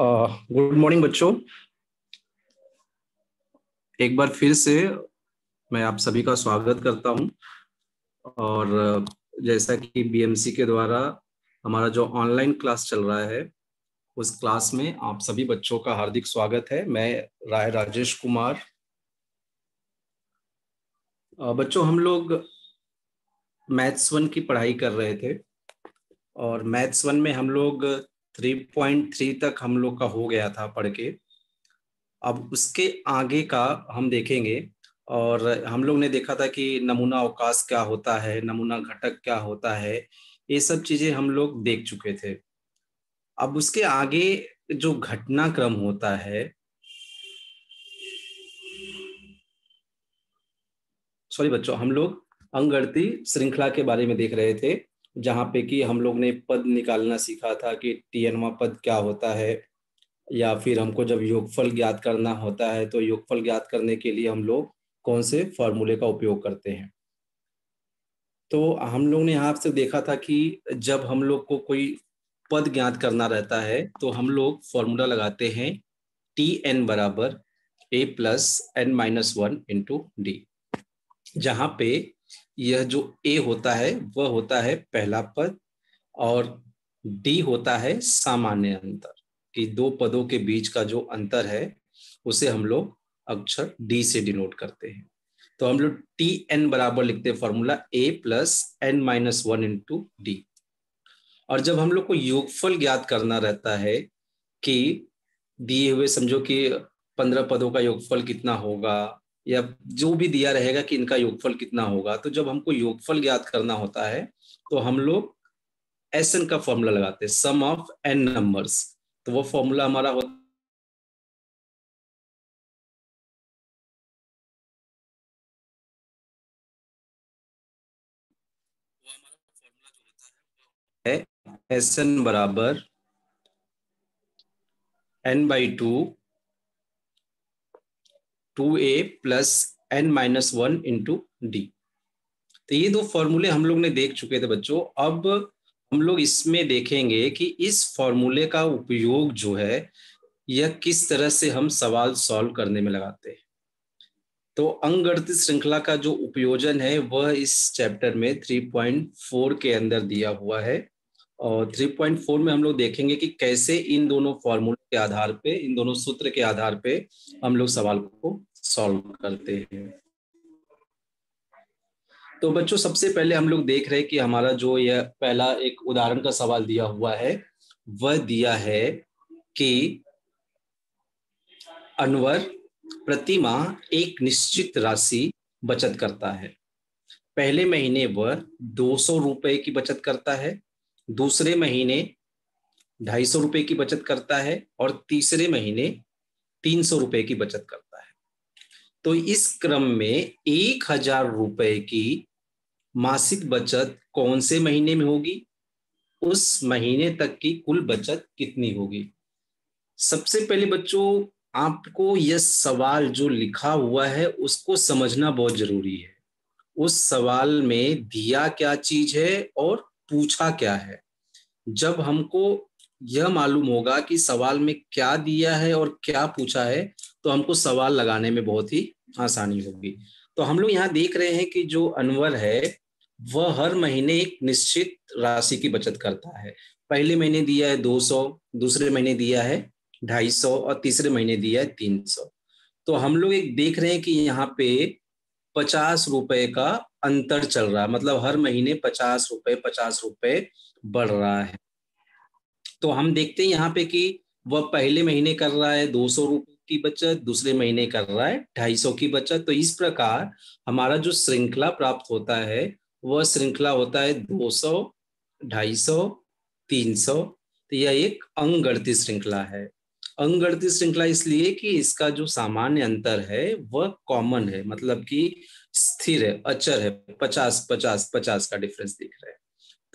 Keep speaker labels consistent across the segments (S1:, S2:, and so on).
S1: Good morning बच्चों। एक बार फिर से मैं आप सभी का स्वागत करता हूँ। और जैसा कि बीएमसी के द्वारा हमारा जो ऑनलाइन क्लास चल रहा है, उस क्लास में आप सभी बच्चों का हार्दिक स्वागत है। मैं राय राजेश कुमार। बच्चों, हम लोग मैथ्स वन की पढ़ाई कर रहे थे। और मैथ्स वन में हम लोग 3.3 तक हम लोग का हो गया था पढ़ के। अब उसके आगे का हम देखेंगे और हम लोग ने देखा था कि नमूना अवकाश क्या होता है, नमूना घटक क्या होता है, ये सब चीज़ें हम लोग देख चुके थे। अब उसके आगे जो घटनाक्रम होता है सॉरी बच्चों, हम लोग अंगड़ती श्रृंखला के बारे में देख रहे थे। जहाँ पे कि हम लोग ने पद निकालना सीखा था कि टीएनवा पद क्या होता है, या फिर हमको जब योगफल ज्ञात करना होता है तो योगफल ज्ञात करने के लिए हम लोग कौन से फॉर्मूले का उपयोग करते हैं? तो हम लोग ने यहाँ से देखा था कि जब हम लोग को कोई पद ज्ञात करना रहता है तो हम लोग फॉर्मूला लगाते हैं टी एन बराबर A plus N minus one into D, जहाँ पे यह जो ए होता है, वह होता है पहला पद और डी होता है सामान्य अंतर, कि दो पदों के बीच का जो अंतर है, उसे हम लोग अक्षर डी से डिनोट करते हैं। तो हम लोग टी एन बराबर लिखते हैं formula A plus N minus one into D और जब हम लोग को योगफल ज्ञात करना रहता है कि दिए हुए समझो कि पंद्रह पदों का योगफल कितना होगा या जो भी दिया रहेगा कि इनका योगफल कितना होगा तो जब हमको योगफल ज्ञात करना होता है तो हम लोग एस एन का फॉर्मूला लगाते हैं सम ऑफ़ एन नंबर्स तो वो फॉर्मूला हमारा होता है एस एन बराबर N by two two A plus N minus one into D. तो ये दो फॉर्मूले हम लोग ने देख चुके थे बच्चों। अब हम लोग इसमें देखेंगे कि इस फॉर्मूले का उपयोग जो है, यह किस तरह से हम सवाल सॉल्व करने में लगाते हैं। तो अंगणित श्रृंखला का जो उपयोजन है, वह इस चैप्टर में 3.4 के अंदर दिया हुआ है। और 3.4 में हम लोग देखेंगे कि कैसे इन दोनों फॉर्मूले के आधार पे, इन दोनों सूत्र के आधार पे हम लोग सवाल को सॉल्व करते हैं। तो बच्चों, सबसे पहले हम लोग देख रहे हैं कि हमारा जो यह पहला एक उदाहरण का सवाल दिया हुआ है, वह दिया है कि अनवर प्रतिमा एक निश्चित राशि बचत करता है। पहले महीने वह दो सौ रुपए की बचत करता है, दूसरे महीने ढाई सौ रुपए की बचत करता है और तीसरे महीने तीन सौ रुपए की बचत करता है। तो इस क्रम में एक हज़ार रुपए की मासिक बचत कौन से महीने में होगी? उस महीने तक की कुल बचत कितनी होगी? सबसे पहले बच्चों, आपको यह सवाल जो लिखा हुआ है, उसको समझना बहुत ज़रूरी है। उस सवाल में दिया क्या चीज़ है और पूछा क्या है? जब हमको यह मालूम होगा कि सवाल में क्या दिया है और क्या पूछा है तो हमको सवाल लगाने में बहुत ही आसानी होगी। तो हम लोग यहाँ देख रहे हैं कि जो अनवर है, वह हर महीने एक निश्चित राशि की बचत करता है। पहले महीने दिया है 200 दूसरे महीने दिया है 250 और तीसरे महीने दिया है 300 तो हम लोग एक देख रहे हैं कि यहाँ पे पचास रुपए का अंतर चल रहा है मतलब हर महीने पचास रुपए पचास रुपए बढ़ रहा है। तो हम देखते हैं यहाँ पे कि वह पहले महीने कर रहा है दो सौ रुपए की बचत, दूसरे महीने कर रहा है ढाई सौ की बचत। तो इस प्रकार हमारा जो श्रृंखला प्राप्त होता है, वह श्रृंखला होता है दो सौ, ढाई सौ, तीन सौ। तो यह एक अंगणित श्रृंखला है। अंगणित श्रृंखला इसलिए कि इसका जो सामान्य अंतर है, वह कॉमन है मतलब कि स्थिर है, अचर है, पचास पचास पचास का डिफरेंस दिख रहा है।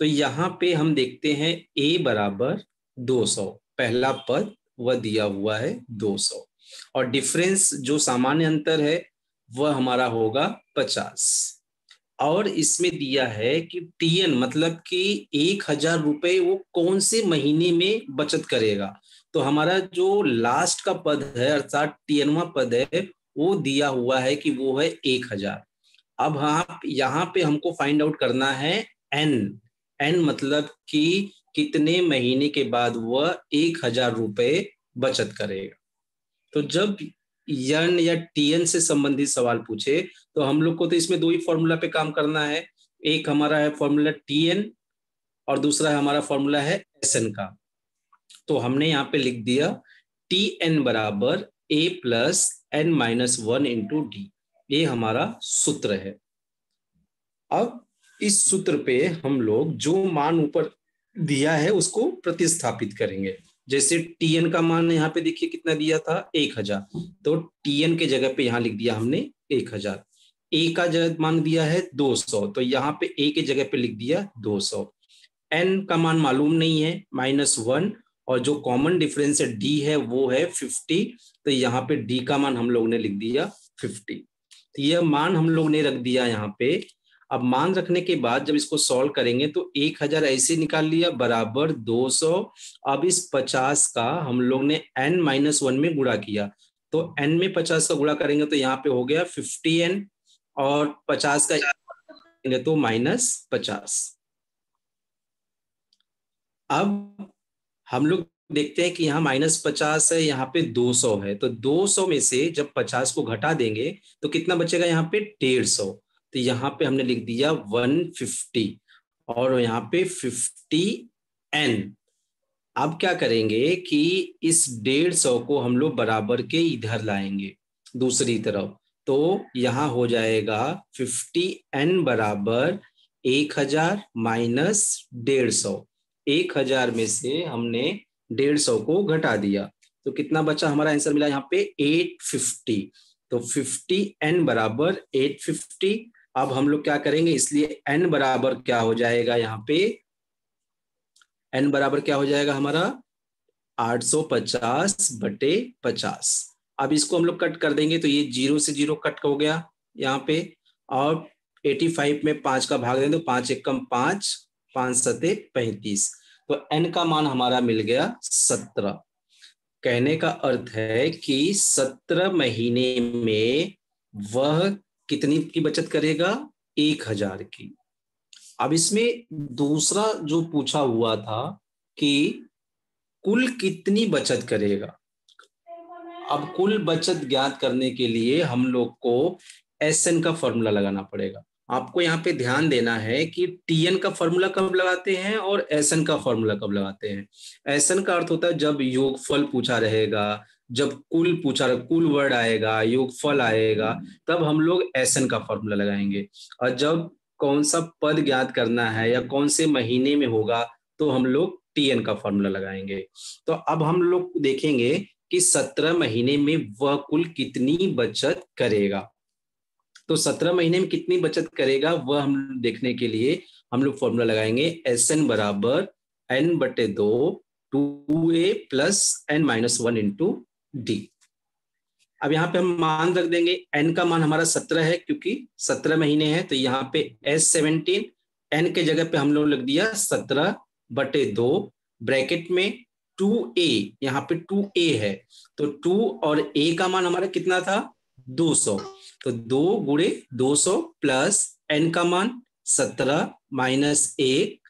S1: तो यहाँ पे हम देखते हैं ए बराबर 200 पहला पद वह दिया हुआ है 200 और डिफरेंस जो सामान्य अंतर है वह हमारा होगा 50 और इसमें दिया है कि टीएन मतलब कि एक हज़ार रुपए वो कौन से महीने में बचत करेगा? तो हमारा जो लास्ट का पद है अर्थात टीएनवा पद है वो दिया हुआ है कि वो है एक हज़ार। अब आप हाँ, यहाँ पे हमको फाइंड आउट करना है एन एन मतलब कि कितने महीने के बाद वह एक हज़ार रुपए बचत करेगा? तो जब यन या टीएन से संबंधित सवाल पूछे तो हम लोग को तो इसमें दो ही फॉर्मूला पे काम करना है। एक हमारा है फॉर्मूला टीएन और दूसरा हमारा फॉर्मूला है एस एन का। तो हमने यहाँ पे लिख दिया टी एन बराबर A plus N minus one into D ये हमारा सूत्र है। अब इस सूत्र पे हम लोग जो मान ऊपर दिया है उसको प्रतिस्थापित करेंगे। जैसे टीएन का मान यहाँ पे देखिए कितना दिया था? एक हज़ार। तो टीएन के जगह पे यहाँ लिख दिया हमने एक हज़ार। ए का जगह मान दिया है दो सौ। तो यहाँ पे ए के जगह पे लिख दिया दो सौ। एन का मान मालूम नहीं है, माइनस वन। और जो कॉमन डिफरेंस है डी है, वो है फिफ्टी। तो यहाँ पे डी का मान हम लोग ने लिख दिया फिफ्टी। तो यह मान हम लोग ने रख दिया यहाँ पे अब मान रखने के बाद जब इसको सॉल्व करेंगे तो एक हज़ार ऐसे निकाल लिया, बराबर दो सौ। अब इस पचास का हम लोग ने एन माइनस वन में गुड़ा किया। तो एन में पचास का गुड़ा करेंगे तो यहाँ पे हो गया फिफ्टी एन और पचास का तो माइनस पचास। अब हम लोग देखते हैं कि यहाँ माइनस पचास है, यहाँ पे दो सौ है। तो दो सौ में से जब पचास को घटा देंगे तो कितना बचेगा यहाँ पे डेढ़ सौ। तो यहाँ पे हमने लिख दिया 150 और यहाँ पे 50 एन। अब क्या करेंगे कि इस डेढ़ सौ को हम लोग बराबर के इधर लाएँगे दूसरी तरफ़। तो यहाँ हो जाएगा 50 एन बराबर एक हज़ार माइनस डेढ़ सौ। एक हज़ार में से हमने डेढ़ सौ को घटा दिया। तो कितना बचा हमारा आंसर मिला यहाँ पे 850 तो 50 एन बराबर 850 अब हम लोग क्या करेंगे? इसलिए एन बराबर क्या हो जाएगा यहाँ पे? एन बराबर क्या हो जाएगा हमारा? 850 बटे 50 अब इसको हम लोग कट कर देंगे तो ये ज़ीरो से ज़ीरो कट हो गया यहाँ पे। और 85 में पाँच का भाग दें तो पाँच एक कम पाँच पाँच सते पैंतीस। तो एन का मान हमारा मिल गया सत्रह। कहने का अर्थ है कि सत्रह महीने में वह कितनी की बचत करेगा? एक हज़ार की। अब इसमें दूसरा जो पूछा हुआ था कि कुल कितनी बचत करेगा? अब कुल बचत ज्ञात करने के लिए हम लोग को एस एन का फॉर्मूला लगाना पड़ेगा। आपको यहाँ पे ध्यान देना है कि टीएन का फॉर्मूला कब लगाते हैं और एस एन का फॉर्मूला कब लगाते हैं? एस एन का अर्थ होता है जब योगफल पूछा रहेगा जब कुल पूछा कुल वर्ड आएगा योगफल आएगा तब हम लोग एसन का फॉर्मूला लगाएँगे। और जब कौन सा पद ज्ञात करना है या कौन से महीने में होगा तो हम लोग टीएन का फॉर्मूला लगाएँगे। तो अब हम लोग देखेंगे कि सत्रह महीने में वह कुल कितनी बचत करेगा। तो सत्रह महीने में कितनी बचत करेगा वह हम देखने के लिए हम लोग फॉर्मूला लगाएँगे एस एन बराबर एन बटे दो two A plus N minus one into D अब यहाँ पे हम मान रख देंगे एन का मान हमारा सत्रह है, क्योंकि सत्रह महीने हैं तो यहाँ पे एस सेवनटीन एन के जगह पे हम लोग लिख दिया सत्रह बटे दो, ब्रैकेट में टू ए यहाँ पे टू ए है। तो टू और ए का मान हमारा कितना था? दो सौ। तो दो गुड़े दो सौ प्लस एन का मान सत्रह माइनस एक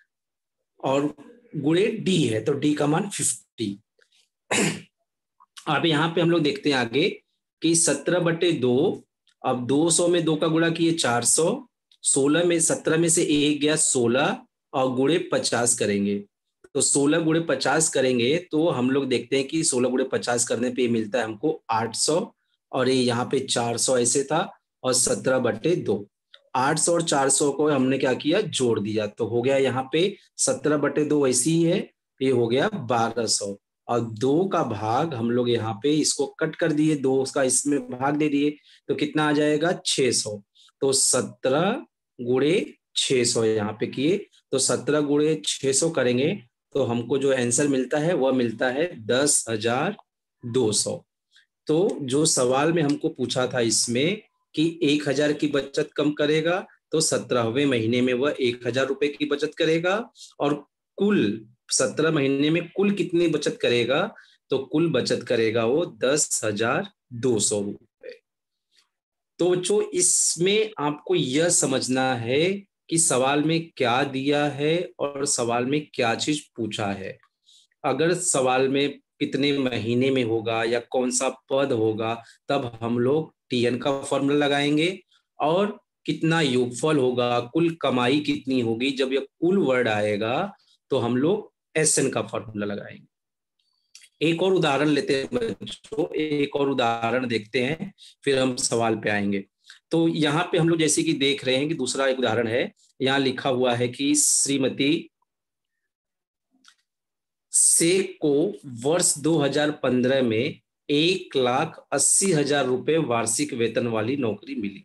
S1: और गुड़े डी है तो डी का मान फिफ्टी अब यहाँ पे हम लोग देखते हैं आगे कि सत्रह बटे दो, अब दो सौ में दो का गुणा किए चार सौ, सोलह में, सत्रह में से एक गया सोलह, और गुड़े पचास करेंगे। तो सोलह गुड़े पचास करेंगे तो हम लोग देखते हैं कि सोलह गुड़े पचास करने पे मिलता है हमको आठ सौ, और ये यहाँ पे चार सौ ऐसे था, और सत्रह बटे दो। आठ सौ और चार सौ को हमने क्या किया? जोड़ दिया। तो हो गया यहाँ पे सत्रह बटे दो ऐसी ही है, ये हो गया बारह सौ। और दो का भाग हम लोग यहाँ पे इसको कट कर दिए, दो उसका इसमें भाग दे दिए तो कितना आ जाएगा? छ सौ। तो सत्रह गुड़े छ सौ यहाँ पे किए तो सत्रह गुड़े छ सौ करेंगे तो हमको जो आंसर मिलता है, वह मिलता है दस हज़ार दो सौ। तो जो सवाल में हमको पूछा था इसमें कि एक हज़ार की बचत कम करेगा तो सत्रहवें महीने में वह एक हज़ार रुपए की बचत करेगा, और कुल सत्रह महीने में कुल कितनी बचत करेगा? तो कुल बचत करेगा वो दस हज़ार दो सौ रुपए। तो जो इसमें आपको यह समझना है कि सवाल में क्या दिया है और सवाल में क्या चीज़ पूछा है। अगर सवाल में कितने महीने में होगा या कौन सा पद होगा, तब हम लोग टीएन का फॉर्मूला लगाएँगे और कितना योगफल होगा, कुल कमाई कितनी होगी, जब यह कुल वर्ड आएगा तो हम लोग एस एन का फॉर्मूला लगाएँगे। एक और उदाहरण लेते हैं बच्चों, एक और उदाहरण देखते हैं, फिर हम सवाल पे आएँगे। तो यहाँ पे हम लोग जैसे कि देख रहे हैं कि दूसरा एक उदाहरण है, यहाँ लिखा हुआ है कि श्रीमती से को वर्ष 2015 में एक लाख अस्सी हज़ार रुपए वार्षिक वेतन वाली नौकरी मिली।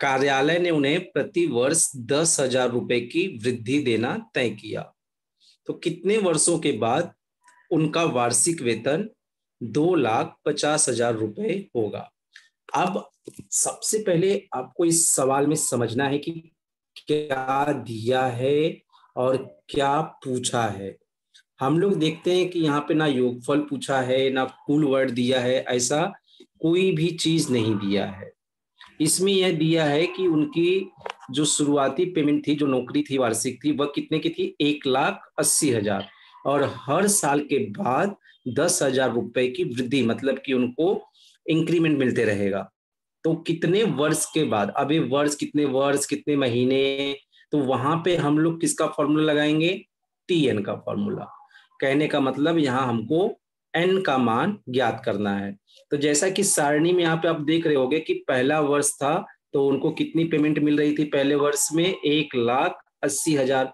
S1: कार्यालय ने उन्हें प्रति वर्ष दस हज़ार रुपए की वृद्धि देना तय किया। तो कितने वर्षों के बाद उनका वार्षिक वेतन दो लाख पचास हज़ार रुपए होगा? अब सबसे पहले आपको इस सवाल में समझना है कि क्या दिया है और क्या पूछा है। हम लोग देखते हैं कि यहाँ पे ना योगफल पूछा है, ना कुल वर्ड दिया है, ऐसा कोई भी चीज़ नहीं दिया है। इसमें यह दिया है कि उनकी जो शुरुआती पेमेंट थी, जो नौकरी थी, वार्षिक थी, वह कितने की थी? एक लाख अस्सी हज़ार। और हर साल के बाद दस हज़ार रुपए की वृद्धि मतलब कि उनको इंक्रीमेंट मिलते रहेगा। तो कितने वर्ष के बाद अभी वर्ष कितने वर्ष, कितने महीने तो वहाँ पे हम लोग किसका फॉर्मूला लगाएँगे? टी एन का फॉर्मूला कहने का मतलब यहाँ हमको एन का मान ज्ञात करना है। तो जैसा कि सारणी में यहाँ पे आप देख रहे होगे कि पहला वर्ष था तो उनको कितनी पेमेंट मिल रही थी पहले वर्ष में? एक लाख अस्सी हज़ार।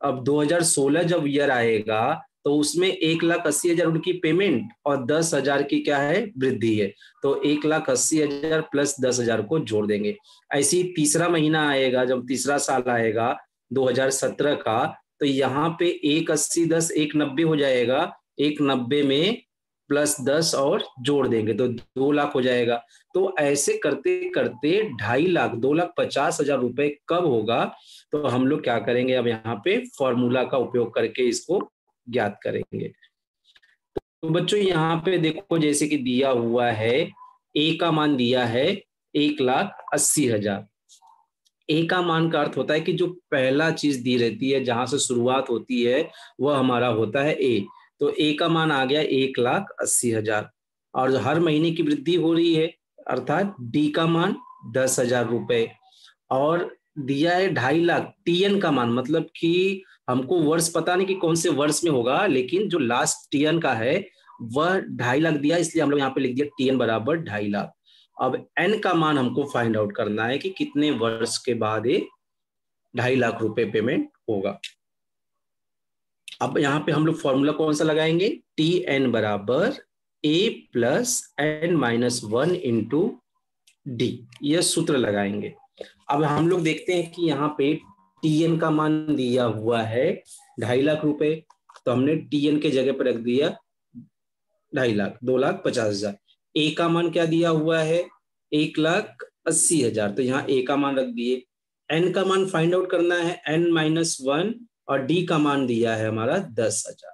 S1: अब 2016 जब ईयर आएगा तो उसमें एक लाख अस्सी हज़ार उनकी पेमेंट और दस हज़ार की क्या है? वृद्धि है। तो एक लाख अस्सी हज़ार प्लस दस हज़ार को जोड़ देंगे। ऐसी तीसरा महीना आएगा, जब तीसरा साल आएगा 2017 का तो यहाँ पे एक अस्सी, दस, एक नब्बे हो जाएगा। एक नब्बे में प्लस दस और जोड़ देंगे तो दो लाख हो जाएगा। तो ऐसे करते करते ढाई लाख, दो लाख पचास हज़ार रुपए कब होगा? तो हम लोग क्या करेंगे? अब यहाँ पे फॉर्मूला का उपयोग करके इसको ज्ञात करेंगे। तो बच्चों, यहाँ पे देखो, जैसे कि दिया हुआ है ए का मान दिया है एक लाख अस्सी हज़ार। ए का मान का अर्थ होता है कि जो पहला चीज़ दी रहती है, जहाँ से शुरुआत होती है, वह हमारा होता है ए तो ए का मान आ गया एक लाख अस्सी हज़ार। और हर महीने की वृद्धि हो रही है। अर्थात डी का मान दस हज़ार रुपए और दिया है ढाई लाख टीएन का मान मतलब कि हमको वर्ष पता नहीं कि कौन से वर्ष में होगा, लेकिन जो लास्ट टीएन का है, वह ढाई लाख दिया, इसलिए हम लोग यहाँ पे लिख दिया टीएन बराबर ढाई लाख। अब एन का मान हमको फाइंड आउट करना है कि कितने वर्ष के बाद ये ढाई लाख रुपए पेमेंट होगा। अब यहाँ पे हम लोग फॉर्मूला कौन सा लगाएँगे? टी एन बराबर A plus N minus one into D यह सूत्र लगाएँगे। अब हम लोग देखते हैं कि यहाँ पे टीएन का मान दिया हुआ है ढाई लाख रुपए। तो हमने टीएन के जगह पर रख दिया ढाई लाख, दो लाख पचास हज़ार। ए का मान क्या दिया हुआ है? एक लाख अस्सी हज़ार। तो यहाँ ए का मान रख दिए। एन का मान फाइंड आउट करना है। एन माइनस वन और डी का मान दिया है हमारा दस हज़ार।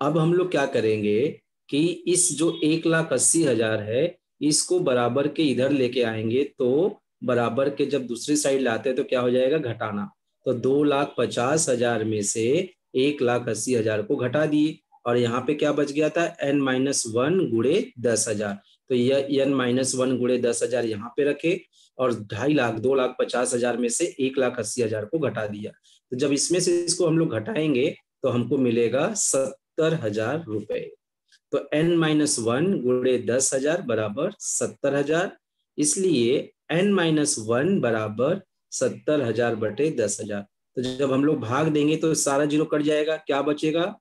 S1: अब हम लोग क्या करेंगे कि इस जो एक लाख अस्सी हज़ार है, इसको बराबर के इधर लेके आएँगे तो बराबर के जब दूसरी साइड लाते हैं तो क्या हो जाएगा? घटाना। तो दो लाख पचास हज़ार में से एक लाख अस्सी हज़ार को घटा दिए। और यहाँ पे क्या बच गया था? एन माइनस वन गुड़े दस हज़ार। तो यह एन माइनस वन गुड़े दस हज़ार यहाँ पे रखे और ढाई लाख, दो लाख पचास हज़ार में से एक लाख अस्सी हज़ार को घटा दिया। तो जब इसमें से इसको हम लोग घटाएँगे तो हमको मिलेगा सत्तर हज़ार रुपए। तो एन माइनस वन गुड़े दस हज़ार बराबर सत्तर हज़ार, इसलिए एन माइनस वन बराबर सत्तर हज़ार बटे दस हज़ार। तो जब हम लोग भाग देंगे तो सारा ज़ीरो कट जाएगा, क्या बचेगा?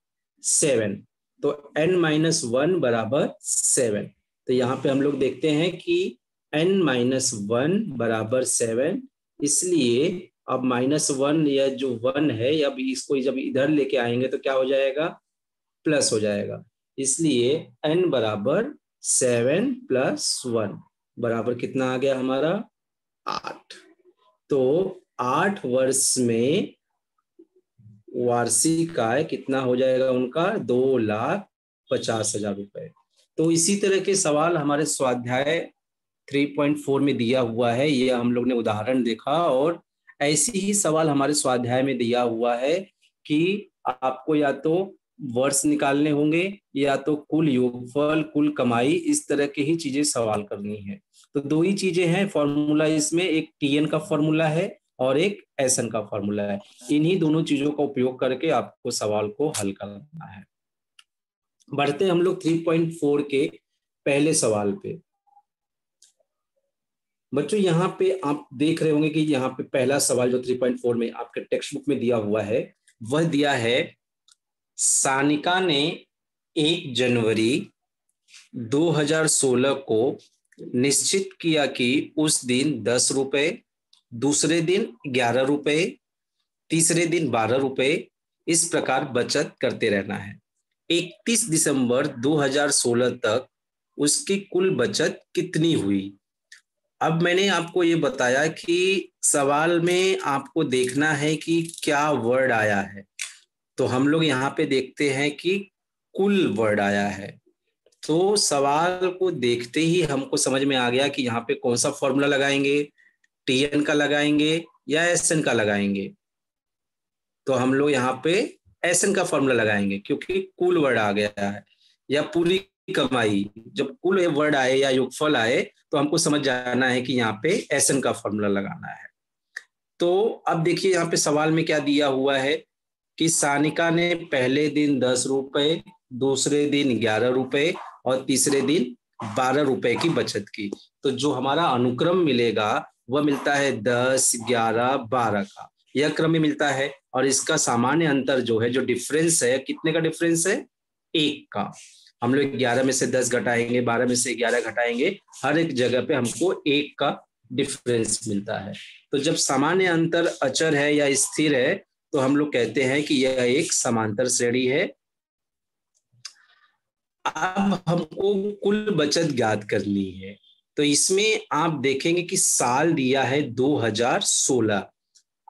S1: सेवन। तो एन माइनस वन बराबर सेवन। तो यहाँ पे हम लोग देखते हैं कि एन माइनस वन बराबर सेवन, इसलिए अब माइनस वन या जो वन है अब इसको जब इधर लेके आएँगे तो क्या हो जाएगा? प्लस हो जाएगा। इसलिए एन बराबर सेवन प्लस वन। बराबर कितना आ गया हमारा? आठ। तो आठ वर्ष में वार्षिक आय कितना हो जाएगा उनका? दो लाख पचास हज़ार रुपए। तो इसी तरह के सवाल हमारे स्वाध्याय 3.4 में दिया हुआ है। ये हम लोग ने उदाहरण देखा और ऐसी ही सवाल हमारे स्वाध्याय में दिया हुआ है कि आपको या तो वर्ष निकालने होंगे, या तो कुल योगफल, कुल कमाई, इस तरह के ही चीज़ें सवाल करनी है। तो दो ही चीज़ें हैं फॉर्मूला इसमें, एक टीएन का फॉर्मूला है और एक एसएन का फॉर्मूला है। इन्हीं दोनों चीज़ों का उपयोग करके आपको सवाल को हल करना है। बढ़ते हम लोग 3.4 के पहले सवाल पे। बच्चों, यहाँ पे आप देख रहे होंगे कि यहाँ पे पहला सवाल जो 3.4 में आपके टेक्स्ट बुक में दिया हुआ है, वह दिया है सानिका ने एक जनवरी 2016 को निश्चित किया कि उस दिन दस रुपये दूसरे दिन ग्यारह रुपये तीसरे दिन बारह रुपये इस प्रकार बचत करते रहना है। 31 दिसंबर 2016 तक उसकी कुल बचत कितनी हुई? अब मैंने आपको ये बताया कि सवाल में आपको देखना है कि क्या वर्ड आया है। तो हम लोग यहाँ पे देखते हैं कि कुल वर्ड आया है। तो सवाल को देखते ही हमको समझ में आ गया कि यहाँ पे कौन सा फॉर्मूला लगाएँगे? टी एन का लगाएँगे या एस एन का लगाएँगे? तो हम लोग यहाँ पे एसएन का फॉर्मूला लगाएँगे क्योंकि कुल वर्ड आ गया है या पूरी कमाई। जब कुल वर्ड आए या योगफल आए तो हमको समझ जाना है कि यहाँ पे एसएन का फॉर्मूला लगाना है। तो अब देखिए यहाँ पे सवाल में क्या दिया हुआ है? कि सानिका ने पहले दिन दस रुपए, दूसरे दिन ग्यारह रुपए और तीसरे दिन बारह रुपए की बचत की। तो जो हमारा अनुक्रम मिलेगा, वह मिलता है दस, ग्यारह, बारह का। यह क्रम में मिलता है और इसका सामान्य अंतर जो है, जो डिफरेंस है, कितने का डिफरेंस है? एक का। हम लोग ग्यारह में से दस घटाएँगे, बारह में से ग्यारह घटाएँगे, हर एक जगह पे हमको एक का डिफरेंस मिलता है। तो जब सामान्य अंतर अचर है या स्थिर है तो हम लोग कहते हैं कि यह एक समांतर श्रेणी है। अब हमको कुल बचत ज्ञात करनी है। तो इसमें आप देखेंगे कि साल दिया है 2016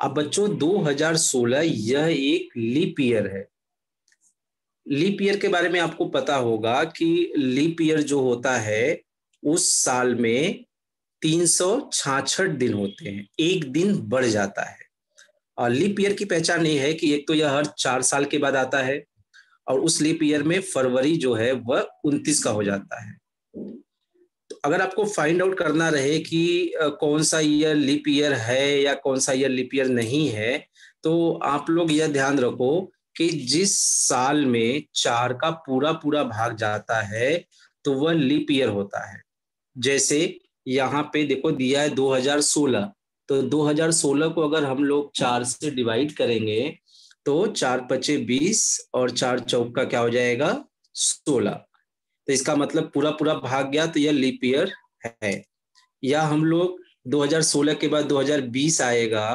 S1: अब बच्चों 2016 यह एक लीप ईयर है। लीप ईयर के बारे में आपको पता होगा कि लीप ईयर जो होता है, उस साल में तीन दिन होते हैं। एक दिन बढ़ जाता है। लीप ईयर की पहचान ये है कि एक तो यह हर चार साल के बाद आता है और उस लीप ईयर में फरवरी जो है वह उनतीस का हो जाता है। तो अगर आपको फाइंड आउट करना रहे कि कौन सा ईयर लीप ईयर है या कौन सा ईयर लीप ईयर नहीं है तो आप लोग यह ध्यान रखो कि जिस साल में चार का पूरा पूरा भाग जाता है तो वह लीप ईयर होता है। जैसे यहाँ पे देखो दिया है 2016 तो 2016 को अगर हम लोग चार से डिवाइड करेंगे तो चार पचे बीस और चार चौक का क्या हो जाएगा? सोलह। तो इसका मतलब पूरा पूरा भाग गया तो यह लीप ईयर है। या हम लोग 2016 के बाद 2020 आएगा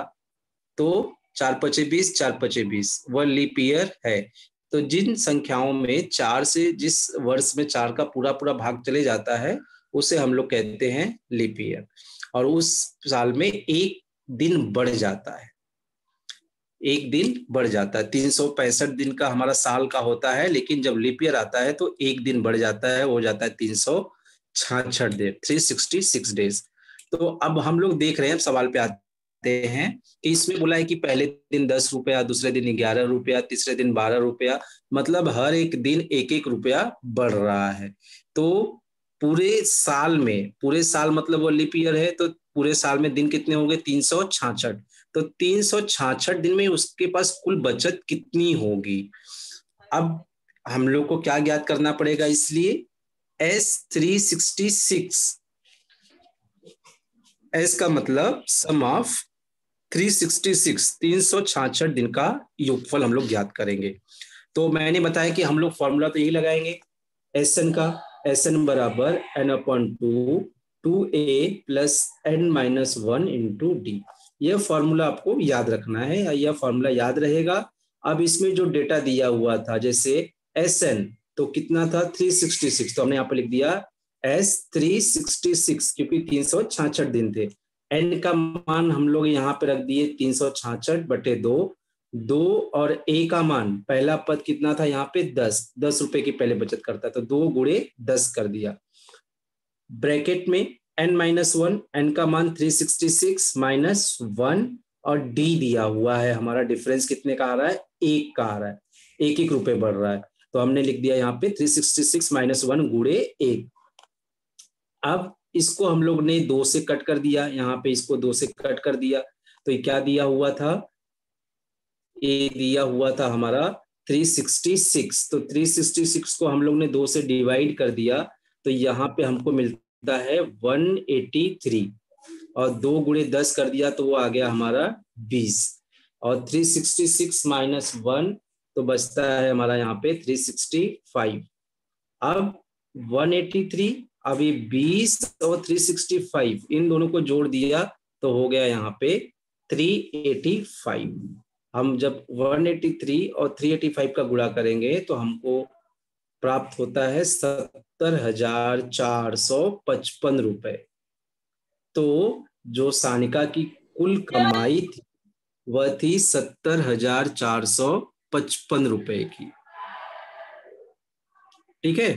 S1: तो चार पचे बीस, चार पचे बीस, वह लीप ईयर है। तो जिन संख्याओं में चार से जिस वर्ष में चार का पूरा पूरा भाग चले जाता है, उसे हम लोग कहते हैं लीप ईयर और उस साल में एक दिन बढ़ जाता है। एक दिन बढ़ जाता है। तीन सौ पैंसठ दिन का हमारा साल का होता है, लेकिन जब लिपियर आता है तो एक दिन बढ़ जाता है, हो जाता है तीन सौ छाछठ दिन थ्री सिक्सटी सिक्स डेज़ तो अब हम लोग देख रहे हैं सवाल पे आते हैं कि इसमें बोला है कि पहले दिन दस रुपया, दूसरे दिन ग्यारह रुपया, तीसरे दिन बारह रुपया मतलब हर एक दिन एक एक रुपया बढ़ रहा है। तो पूरे साल में, पूरे साल मतलब वो लिप ईयर है तो पूरे साल में दिन कितने होंगे? तीन सौ छाछठ। तो तीन सौ छाछठ दिन में उसके पास कुल बचत कितनी होगी? अब हम लोग को क्या ज्ञात करना पड़ेगा इसलिए? S three sixty six S का मतलब sum of three sixty six तीन सौ छाछठ दिन का योगफल हम लोग ज्ञात करेंगे। तो मैंने बताया कि हम लोग फॉर्मूला तो यही लगाएँगे। एस एन का एस एन बराबर N upon two two A plus N minus one into D यह फॉर्मूला आपको याद रखना है, या यह फॉर्मूला याद रहेगा? अब इसमें जो डेटा दिया हुआ था, जैसे एस एन तो कितना था? 366 तो हमने यहाँ पर लिख दिया एस 366 क्योंकि तीन दिन थे। एन का मान हम लोग यहाँ पे रख दिए, तीन बटे दो दो और ए का मान, पहला पद कितना था यहाँ पे? दस। दस रुपए की पहले बचत करता है तो दो गुड़े दस कर दिया। ब्रैकेट में एन माइनस वन एन का मान three sixty six minus one और डी दिया हुआ है। हमारा डिफरेंस कितने का आ रहा है? एक का आ रहा है। एक एक रुपए बढ़ रहा है। तो हमने लिख दिया यहाँ पे three sixty six minus one गुड़े एक। अब इसको हम लोग ने दो से कट कर दिया। यहाँ पे इसको दो से कट कर दिया। तो क्या दिया हुआ था? ये दिया हुआ था हमारा 366 तो 366 को हम लोग ने दो से डिवाइड कर दिया तो यहाँ पे हमको मिलता है 183 और दो गुड़े दस कर दिया तो वो आ गया हमारा 20 और 366 माइनस वन तो बचता है हमारा यहाँ पे 365 अब 183 अब ये 20 और 365 इन दोनों को जोड़ दिया तो हो गया यहाँ पे 385 हम जब 183 और 385 का गुणा करेंगे तो हमको प्राप्त होता है सत्तर हज़ार चार सौ पचपन रुपए। तो जो सानिका की कुल कमाई थी, वह थी सत्तर हज़ार चार सौ पचपन रुपए की। ठीक है?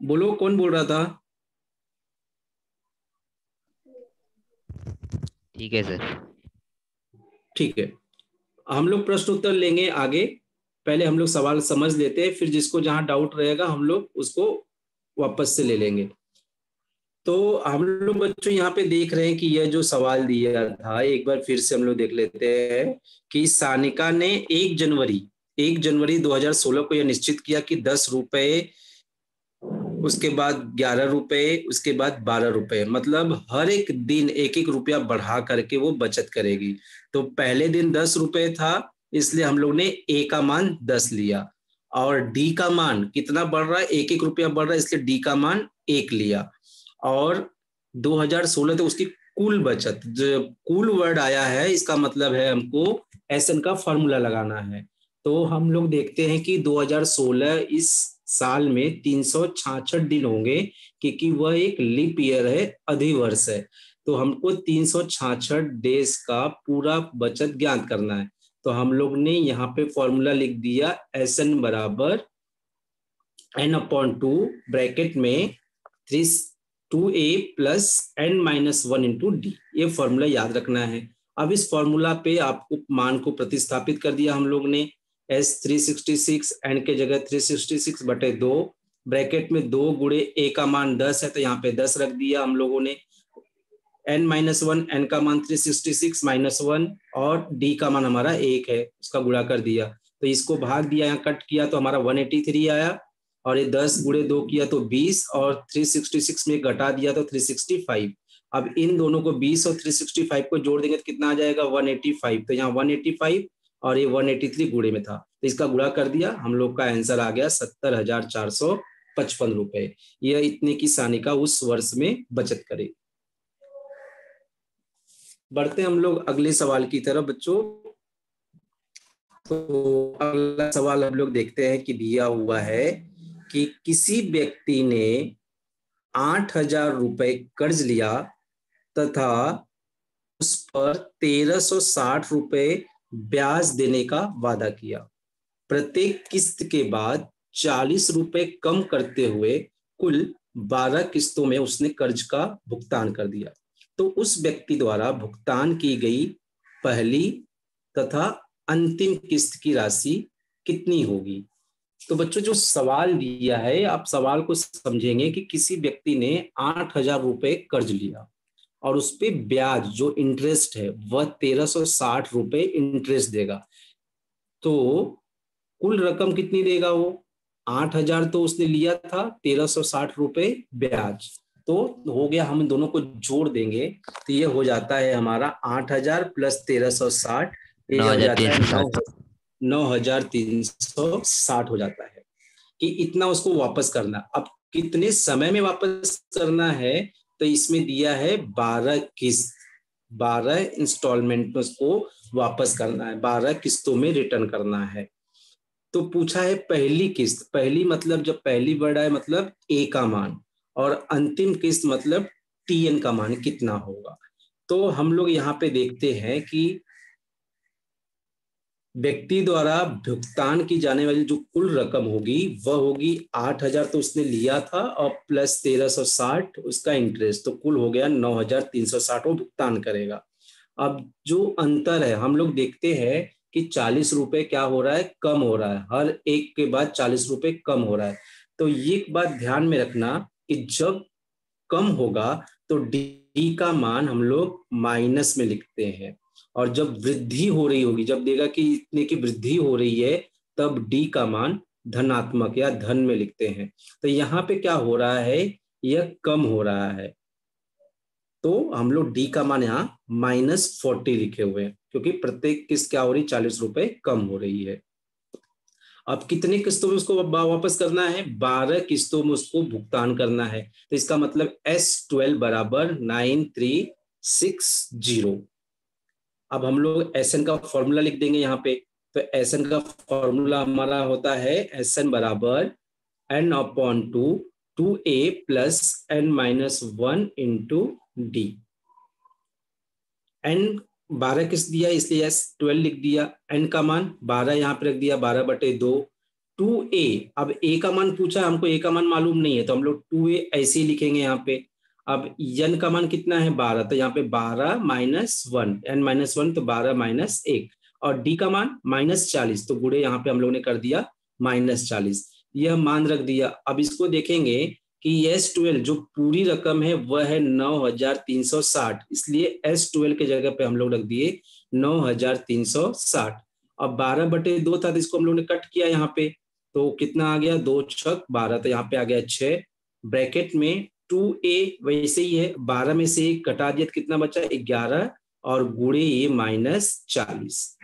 S1: बोलो, कौन बोल रहा था?
S2: ठीक है, सर।
S1: ठीक है। हम लोग प्रश्न उत्तर लेंगे आगे। पहले हम लोग सवाल समझ लेते हैं, फिर जिसको जहाँ डाउट रहेगा, हम लोग उसको वापस से ले लेंगे। तो हम लोग बच्चों यहाँ पे देख रहे हैं कि यह जो सवाल दिया था, एक बार फिर से हम लोग देख लेते हैं कि सानिका ने एक जनवरी एक जनवरी 2016 को यह निश्चित किया कि दस रुपए उसके बाद ग्यारह रुपए, उसके बाद बारह रुपए। मतलब हर एक दिन एक एक रुपया बढ़ा करके वो बचत करेगी। तो पहले दिन दस रुपए था, इसलिए हम लोग ने ए का मान दस लिया। और डी का मान कितना बढ़ रहा है? एक एक रुपया बढ़ रहा है, इसलिए डी का मान एक लिया। और 2016 तो उसकी कुल बचत, जो कुल वर्ड आया है, इसका मतलब है हमको एस का फॉर्मूला लगाना है। तो हम लोग देखते हैं कि 2016 इस साल में तीन दिन होंगे, क्योंकि वह एक लिप ईयर है, अधिवर्ष है। तो हमको तीन डेज़ का पूरा बचत ज्ञात करना है। तो हम लोग ने यहाँ पे फॉर्मूला लिख दिया, एस एन बराबर एन अपॉन टू ब्रैकेट में three two A plus N minus one into D. ये फॉर्मूला याद रखना है। अब इस फॉर्मूला पे आपको मान को प्रतिस्थापित कर दिया हम लोग ने। S three sixty six, N के जगह थ्री सिक्सटी सिक्स बटे दो, ब्रैकेट में दो गुड़े ए का मान दस है तो यहाँ पे दस रख दिया हम लोगों ने। एन माइनस वन, एन का मान three sixty six, minus one, और डी का मान हमारा एक है, उसका गुड़ा कर दिया। तो इसको भाग दिया, यहाँ कट किया तो हमारा वन एटी थ्री आया, और ये दस गुड़े दो किया तो बीस, और थ्री सिक्सटी सिक्स में घटा दिया तो थ्री सिक्सटी फाइव। अब इन दोनों को बीस और थ्री सिक्सटी फाइव को जोड़ देंगे तो कितना आ जाएगा वन एटी फाइव। तो यहाँ वन एटी फाइव और ये 183 गुड़े में था। तो इसका गुड़ा कर दिया, हम लोग का आंसर आ गया सत्तर हज़ार चार सौ पचपन रुपए। यह इतने की सानिका उस वर्ष में बचत करे। बढ़ते हम लोग अगले सवाल की तरफ़ बच्चों। तो अगला सवाल हम लोग देखते हैं कि दिया हुआ है कि किसी व्यक्ति ने आठ हज़ार रुपए कर्ज लिया तथा उस पर तेरह सौ साठ रुपए ब्याज देने का वादा किया। प्रत्येक किस्त के बाद चालीस रुपए कम करते हुए कुल बारह किस्तों में उसने कर्ज का भुगतान कर दिया। तो उस व्यक्ति द्वारा भुगतान की गई पहली तथा अंतिम किस्त की राशि कितनी होगी? तो बच्चों, जो सवाल दिया है, आप सवाल को समझेंगे कि किसी व्यक्ति ने आठ हज़ार रुपए कर्ज लिया। और उस पर ब्याज जो इंटरेस्ट है वह तेरह सौ साठ रुपए इंटरेस्ट देगा। तो कुल रकम कितनी देगा वो? आठ हज़ार तो उसने लिया था तेरह सौ साठ रुपए ब्याज। तो हो गया हम दोनों को जोड़ देंगे तो ये हो जाता है हमारा आठ हज़ार प्लस तेरह सौ साठ ये हो जाता है नौ हज़ार तीन सौ साठ हो जाता है। कि इतना उसको वापस करना। अब कितने समय में वापस करना है तो इसमें दिया है बारह किस्त, बारह इंस्टॉलमेंट में उसको वापस करना है, बारह किस्तों में रिटर्न करना है। तो पूछा है पहली किस्त, पहली मतलब जब पहली वर्ड आए मतलब ए का मान, और अंतिम किस्त मतलब टी एन का मान कितना होगा? तो हम लोग यहाँ पे देखते हैं कि व्यक्ति द्वारा भुगतान की जाने वाली जो कुल रकम होगी, वह होगी आठ हज़ार तो उसने लिया था और प्लस तेरह सौ साठ उसका इंटरेस्ट तो कुल हो गया नौ हज़ार तीन सौ साठ वो भुगतान करेगा। अब जो अंतर है, हम लोग देखते हैं कि चालीस रुपए क्या हो रहा है, कम हो रहा है। हर एक के बाद चालीस रुपए कम हो रहा है। तो ये बात ध्यान में रखना कि जब कम होगा तो डी का मान हम लोग माइनस में लिखते हैं। और जब वृद्धि हो रही होगी, जब देगा कि इतने की वृद्धि हो रही है, तब डी का मान धनात्मक या धन में लिखते हैं। तो यहाँ पे क्या हो रहा है? यह कम हो रहा है। तो हम लोग डी का मान यहाँ माइनस फोर्टी लिखे हुए हैं, क्योंकि प्रत्येक किस्त क्या हो रही? चालीस रुपए कम हो रही है। अब कितने किस्तों में उसको वापस करना है? बारह किस्तों में उसको भुगतान करना है। तो इसका मतलब एस ट्वेल्व बराबर नाइन थ्री सिक्स ज़ीरो अब हम लोग एस एन का फॉर्मूला लिख देंगे यहाँ पे। तो एस एन का फॉर्मूला हमारा होता है एस एन बराबर N upon two two A plus N minus one into D N बारह किस दिया? इसलिए एस ट्वेल्व लिख दिया। एन का मान बारह यहाँ पे रख दिया, बारह बटे दो। टू ए अब ए का मान पूछा, हमको ए का मान मालूम नहीं है तो हम लोग टू ए ऐसे ही लिखेंगे यहाँ पे। अब यन का मान कितना है? बारह। तो यहाँ पे बारह minus one. N minus one तो बारह माइनस एक। और डी का मान माइनस चालीस। तो गुड़े यहाँ पे हम लोग ने कर दिया माइनस चालीस। यह मान रख दिया। अब इसको देखेंगे कि एस ट्वेल्व जो पूरी रकम है, वह है नौ हज़ार तीन सौ साठ। इसलिए एस ट्वेल्व के जगह पे हम लोग रख दिए नौ हज़ार तीन सौ साठ। अब बारह बटे दो था तो इसको हम लोग ने कट किया यहाँ पे। तो कितना आ गया? दो छक बारह। तो यहाँ पे आ गया छ। ब्रैकेट में टू ए वैसे ही है, बारह में से कटा दिया तो कितना बचा? ग्यारह और गुड़े ए माइनस चालीस।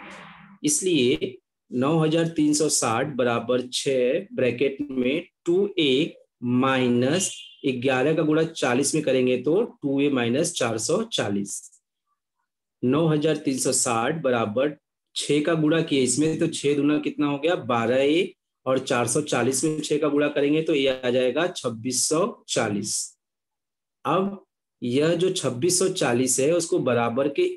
S1: इसलिए नौ हज़ार तीन सौ साठ बराबर छ ब्रैकेट में टू ए माइनस ग्यारह का गुड़ा चालीस में करेंगे तो टू ए माइनस चार सौ चालीस। नौ हज़ार तीन सौ साठ बराबर छ का गुड़ा किए, इसमें तो छह दुना कितना हो गया? बारह ए और चार सौ चालीस में छह का गुणा करेंगे तो ये आ जाएगा छब्बीस सौ चालीस। अब यह जो छब्बीस सौ चालीस है, उसको बराबर के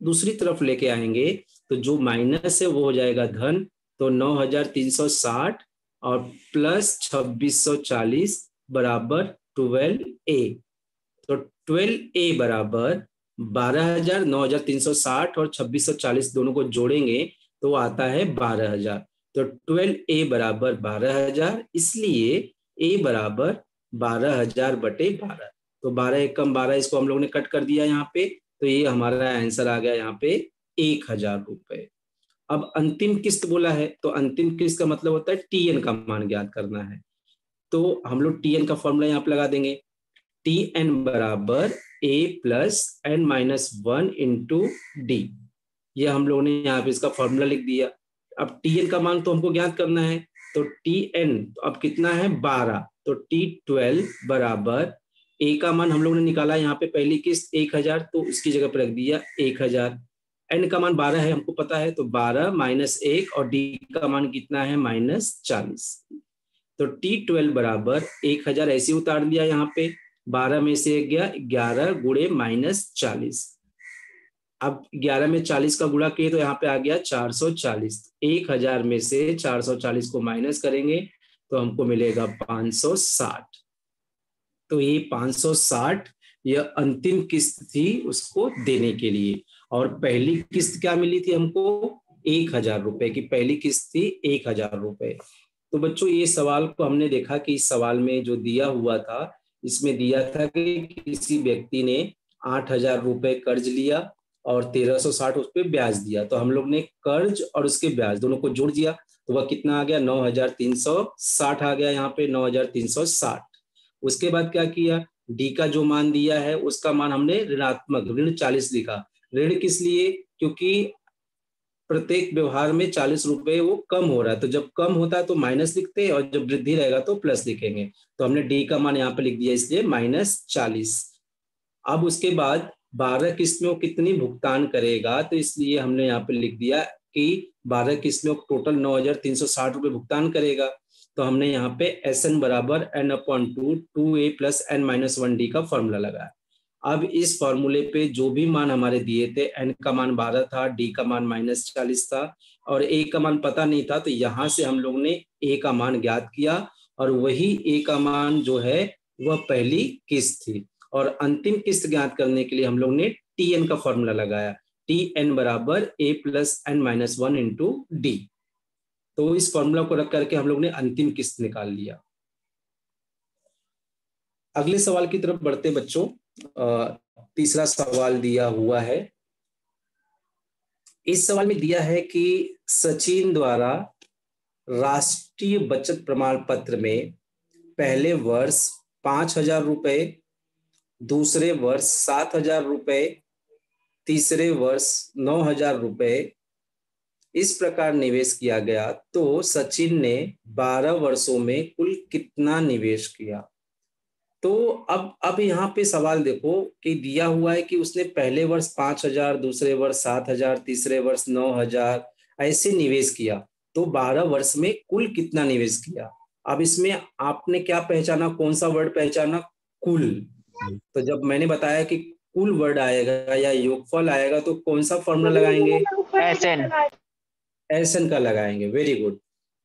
S1: दूसरी तरफ़ लेके आएँगे तो जो माइनस है वो हो जाएगा धन तो नौ हज़ार तीन सौ साठ और प्लस छब्बीस सौ चालीस बराबर ट्वेल्व ए तो ट्वेल्व ए बराबर बारह हज़ार नौ हज़ार तीन सौ साठ और छब्बीस सौ चालीस दोनों को जोड़ेंगे तो आता है बारह हज़ार। तो ट्वेल्व ए बराबर बारह हज़ार, इसलिए ए बराबर बारह हज़ार बटे बारह। तो बारह एक कम बारह इसको हम लोग ने कट कर दिया यहाँ पे तो ये हमारा आंसर आ गया यहाँ पे एक हज़ार रुपए। अब अंतिम किस्त बोला है तो अंतिम किस्त का मतलब होता है टीएन का मान ज्ञात करना है। तो हम लोग टीएन का फॉर्मूला यहाँ पे लगा देंगे। टी एन बराबर A plus N minus one into D ये हम लोगों ने यहाँ पे इसका फॉर्मूला लिख दिया। अब टी एन का मान तो हमको ज्ञात करना है तो टी एन अब कितना है? बारह। तो टी ट्वेल्व बराबर ए का मान हम लोगों ने निकाला यहाँ पे पहली किस्त एक हज़ार तो उसकी जगह पर रख दिया एक हज़ार। एन का मान बारह है, हमको पता है तो बारह माइनस एक और डी का मान कितना है, माइनस चालीस। तो टी ट्वेल्व बराबर एक हज़ार ऐसे उतार दिया यहाँ पे, बारह में से गया, ग्यारह गुड़े माइनस चालीस। अब ग्यारह में चालीस का गुड़ा किए तो यहाँ पे आ गया चार सौ चालीस। एक हज़ार में से चार सौ चालीस को माइनस करेंगे तो हमको मिलेगा पाँच सौ साठ। तो ये पाँच सौ साठ यह अंतिम किस्त थी उसको देने के लिए। और पहली किस्त क्या मिली थी हमको? एक हज़ार रुपए की पहली किस्त थी एक हज़ार रुपए। तो बच्चों, ये सवाल को हमने देखा कि इस सवाल में जो दिया हुआ था, इसमें दिया था कि किसी व्यक्ति ने आठ हज़ार रुपए कर्ज लिया और तेरह सौ साठ उस पर ब्याज दिया। तो हम लोग ने कर्ज और उसके ब्याज दोनों को जोड़ दिया तो वह कितना आ गया? नौ हज़ार तीन सौ साठ आ गया यहाँ पे, नौ हज़ार तीन सौ साठ। उसके बाद क्या किया? डी का जो मान दिया है, उसका मान हमने ऋणात्मक, ऋण चालीस लिखा। ऋण किस लिए? क्योंकि प्रत्येक व्यवहार में चालीस रुपए वो कम हो रहा है। तो जब कम होता है तो माइनस लिखते हैं, और जब वृद्धि रहेगा तो प्लस लिखेंगे। तो हमने डी का मान यहाँ पे लिख दिया, इसलिए माइनस चालीस। अब उसके बाद बारह किस्त में वो कितनी भुगतान करेगा? तो इसलिए हमने यहाँ पे लिख दिया कि बारह किस्त टोटल नौ हज़ार तीन सौ साठ रुपए भुगतान करेगा। तो हमने यहाँ पे एस एन बराबर N upon two two A plus N minus one D का फॉर्मूला लगाया। अब इस फॉर्मूले पे जो भी मान हमारे दिए थे एन का मान बारह था डी का मान माइनस चालीस था, और ए का मान पता नहीं था तो यहाँ से हम लोग ने ए का मान ज्ञात किया, और वही ए का मान जो है, वह पहली किस्त थी। और अंतिम किस्त ज्ञात करने के लिए हम लोग ने टी एन का फॉर्मूला लगाया। टी एन बराबर A plus N minus one into D तो इस फॉर्मूला को रख करके हम लोग ने अंतिम किस्त निकाल लिया। अगले सवाल की तरफ़ बढ़ते बच्चों। तीसरा सवाल दिया हुआ है। इस सवाल में दिया है कि सचिन द्वारा राष्ट्रीय बचत प्रमाण पत्र में पहले वर्ष पाँच हज़ार रुपए, दूसरे वर्ष सात हज़ार रुपये तीसरे वर्ष नौ हज़ार रुपए इस प्रकार निवेश किया गया तो सचिन ने बारह वर्षों में कुल कितना निवेश किया? तो अब अब यहाँ पे सवाल देखो कि दिया हुआ है कि उसने पहले वर्ष पाँच हज़ार, दूसरे वर्ष सात हज़ार, तीसरे वर्ष नौ हज़ार, ऐसे निवेश किया। तो बारह वर्ष में कुल कितना निवेश किया? अब इसमें आपने क्या पहचाना? कौन सा वर्ड पहचाना? कुल। तो जब मैंने बताया कि कुल वर्ड आएगा या योगफल आएगा तो कौन सा फॉर्मूला लगाएँगे?
S2: एस एन
S1: एस एन का लगाएँगे वेरी गुड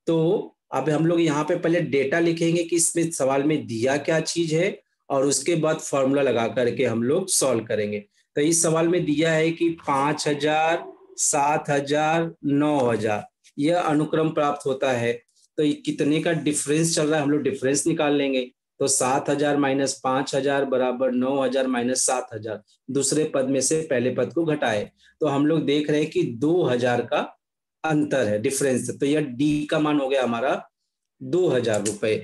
S1: तो अब हम लोग यहाँ पे पहले डेटा लिखेंगे कि इसमें सवाल में दिया क्या चीज़ है और उसके बाद फॉर्मूला लगा करके हम लोग सॉल्व करेंगे। तो इस सवाल में दिया है कि पाँच हज़ार, सात हज़ार, नौ हज़ार, यह अनुक्रम प्राप्त होता है। तो कितने का डिफरेंस चल रहा है हम लोग डिफरेंस निकाल लेंगे। तो सात हज़ार माइनस पाँच हज़ार बराबर नौ हज़ार माइनस सात हज़ार, दूसरे पद में से पहले पद को घटाए। तो हम लोग देख रहे हैं कि दो हज़ार का अंतर है डिफरेंस तो यह डी का मान हो गया हमारा दो हज़ार रुपए।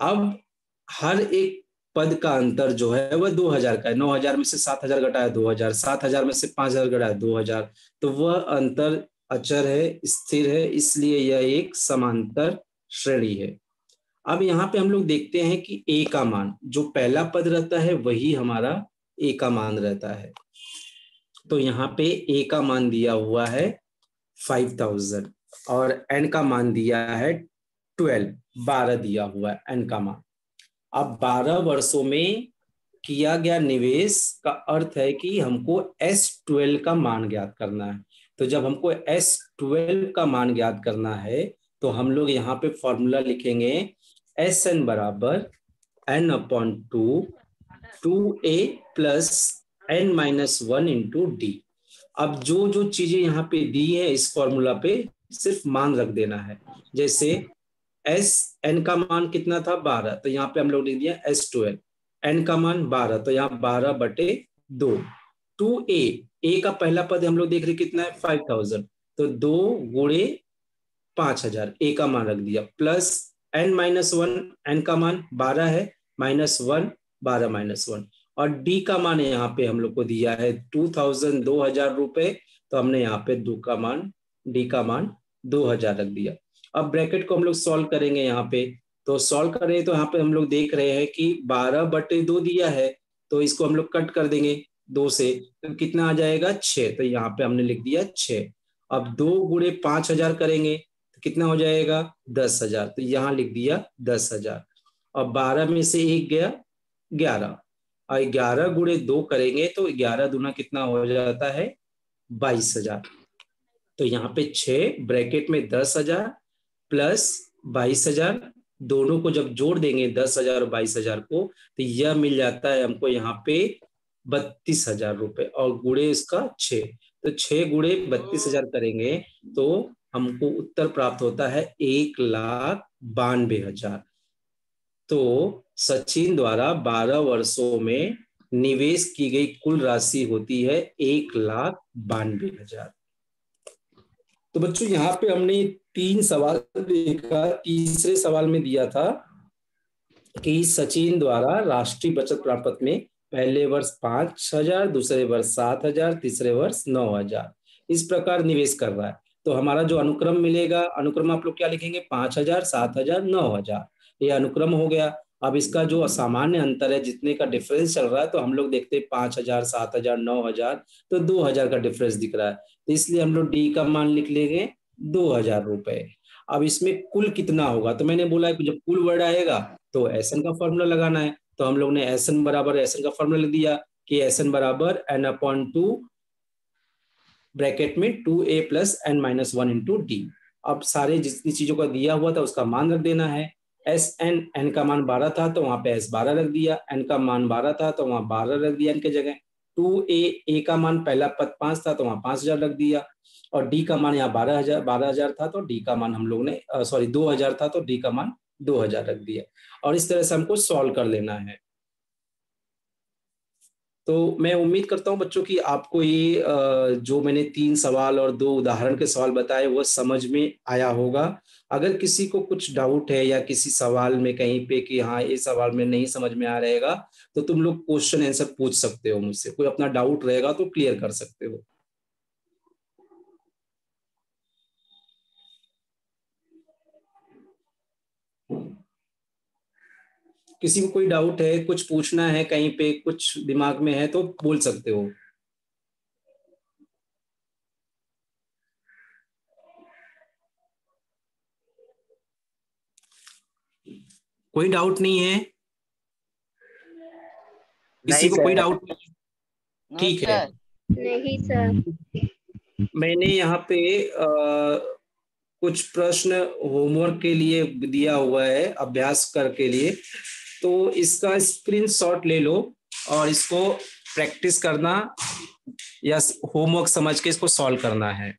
S1: अब हर एक पद का अंतर जो है, वह दो हज़ार का है। नौ हज़ार में से सात हज़ार घटाया दो हज़ार, सात हज़ार में से पाँच हज़ार घटाया दो हज़ार। तो वह अंतर अचर है, स्थिर है, इसलिए यह एक समांतर श्रेणी है। अब यहाँ पे हम लोग देखते हैं कि ए का मान, जो पहला पद रहता है, वही हमारा ए का मान रहता है। तो यहाँ पे ए का मान दिया हुआ है फाइव थाउज़ेंड और एन का मान दिया है ट्वेल्व बारह दिया हुआ है एन का मान. अब बारह वर्षों में किया गया निवेश का अर्थ है कि हमको एस ट्वेल्व का मान ज्ञात करना है। तो जब हमको एस ट्वेल्व का मान ज्ञात करना है तो हम लोग यहाँ पे फॉर्मूला लिखेंगे एस एन बराबर N upon two two A plus N minus one into D अब जो जो चीज़ें यहाँ पे दी है इस फॉर्मूला पे, सिर्फ़ मान रख देना है। जैसे एस एन का मान कितना था? बारह। तो यहाँ पे हम लोग लिख दिया एस ट्वेल्व एन का मान बारह। तो यहाँ बारह बटे दो। टू ए ए का पहला पद हम लोग देख रहे कितना है? फाइव थाउज़ेंड तो दो गुड़े पाँच हज़ार। ए का मान रख दिया। Plus N minus one N का मान बारह है। माइनस वन बारह माइनस वन और डी का मान यहाँ पे हम लोग को दिया है टू थाउज़ेंड दो हज़ार रुपए तो हमने यहाँ पे दो का मान डी का मान दो हज़ार रख दिया। अब ब्रैकेट को हम लोग सॉल्व करेंगे यहाँ पे। तो सॉल्व करें तो यहाँ पे हम लोग देख रहे हैं कि बारह बटे दो दिया है तो इसको हम लोग कट कर देंगे दो से। तो कितना आ जाएगा? छ तो यहाँ पे हमने लिख दिया छ अब दो गुड़े पाँच हज़ार करेंगे तो कितना हो जाएगा? दस हज़ार। तो यहाँ लिख दिया दस हज़ार। अब बारह में से एक गया ग्यारह। और ग्यारह गुड़े दो करेंगे तो ग्यारह दुना कितना हो जाता है? बाईस हज़ार। तो यहाँ पे छ ब्रैकेट में दस हज़ार प्लस बाईस हज़ार, दोनों को जब जोड़ देंगे दस हज़ार और बाईस हज़ार को तो यह मिल जाता है हमको यहाँ पे बत्तीस हज़ार रुपए और गुड़े इसका छ तो छह गुड़े बत्तीस हज़ार करेंगे तो हमको उत्तर प्राप्त होता है एक लाख बानवे हज़ार। तो सचिन द्वारा 12 वर्षों में निवेश की गई कुल राशि होती है एक लाख बानवे हज़ार। तो बच्चों, यहाँ पे हमने तीन सवाल देखा, तीसरे सवाल में दिया था कि सचिन द्वारा राष्ट्रीय बचत प्राप्त में पहले वर्ष पाँच हज़ार, दूसरे वर्ष सात हज़ार, तीसरे वर्ष नौ हज़ार। इस प्रकार निवेश कर रहा है। तो हमारा जो अनुक्रम मिलेगा, अनुक्रम आप लोग क्या लिखेंगे? पाँच हज़ार, सात हज़ार, नौ हज़ार। ये अनुक्रम हो गया। अब इसका जो असामान्य अंतर है, जितने का डिफरेंस चल रहा है तो हम लोग देखते हैं पाँच हज़ार, सात हज़ार, नौ हज़ार तो दो हज़ार का डिफरेंस दिख रहा है। तो इसलिए हम लोग डी का मान लिख लेंगे, दो हज़ार रुपए। अब इसमें कुल कितना होगा? तो मैंने बोला है जब कुल वर्ड आएगा तो एस का फॉर्मूला लगाना है। तो हम लोग ने एस बराबर एस का फॉर्मूला लिख दिया कि एस बराबर एन अपॉन टू ब्रैकेट में two A plus N minus one into D अब सारे जितनी चीज़ों का दिया हुआ था, उसका मान रख देना है। एस एन एन का मान बारह था तो वहाँ पे एस बारह रख दिया। एन का मान बारह था तो वहाँ बारह रख दिया एन के जगह। टू ए ए का मान पहला पद पाँच था तो वहाँ पाँच हज़ार रख दिया। और डी का मान यहाँ बारह हज़ार बारह हज़ार था तो डी का मान हम लोग ने सॉरी दो हज़ार था तो डी का मान दो हज़ार रख दिया। और इस तरह से हमको सॉल्व कर लेना है। तो मैं उम्मीद करता हूँ बच्चों की आपको ये जो मैंने तीन सवाल और दो उदाहरण के सवाल बताए वह समझ में आया होगा। अगर किसी को कुछ डाउट है या किसी सवाल में कहीं पे कि हाँ ये सवाल में नहीं समझ में आ रहेगा तो तुम लोग क्वेश्चन आंसर पूछ सकते हो मुझसे। कोई अपना डाउट रहेगा तो क्लियर कर सकते हो। किसी को कोई डाउट है कुछ पूछना है कहीं पे कुछ दिमाग में है तो बोल सकते हो। कोई डाउट नहीं है? किसी को कोई डाउट नहीं ठीक है।
S2: नहीं सर।
S1: मैंने यहाँ पे आ, कुछ प्रश्न होमवर्क के लिए दिया हुआ है अभ्यास कर के लिए। तो इसका स्क्रीनशॉट ले लो और इसको प्रैक्टिस करना या होमवर्क समझ के इसको सॉल्व करना है।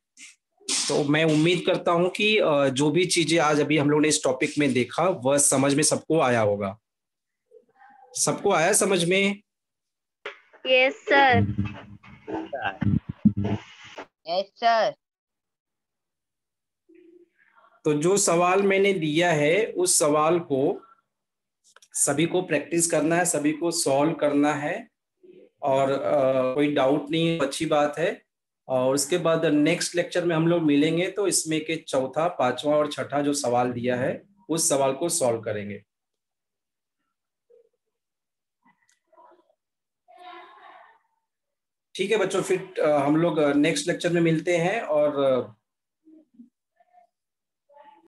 S1: तो मैं उम्मीद करता हूँ कि जो भी चीज़ें आज अभी हम लोग ने इस टॉपिक में देखा वह समझ में सबको आया होगा। सबको आया समझ में?
S2: यस सर
S3: यस सर
S1: तो जो सवाल मैंने दिया है उस सवाल को सभी को प्रैक्टिस करना है सभी को सॉल्व करना है और आ, कोई डाउट नहीं है अच्छी बात है। और उसके बाद नेक्स्ट लेक्चर में हम लोग मिलेंगे तो इसमें के चौथा पांचवा और छठा जो सवाल दिया है उस सवाल को सॉल्व करेंगे। ठीक है बच्चों फिर हम लोग नेक्स्ट लेक्चर में मिलते हैं और